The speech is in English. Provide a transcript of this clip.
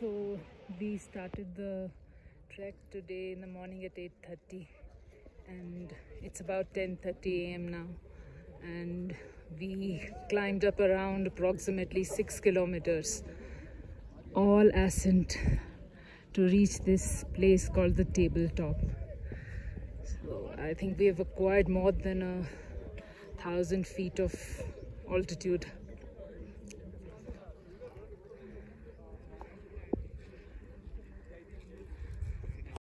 So we started the trek today in the morning at 8:30 and it's about 10:30 a.m. now. And we climbed up around approximately 6 kilometers. All ascent to reach this place called the tabletop. So i think we have acquired more than a thousand feet of altitude.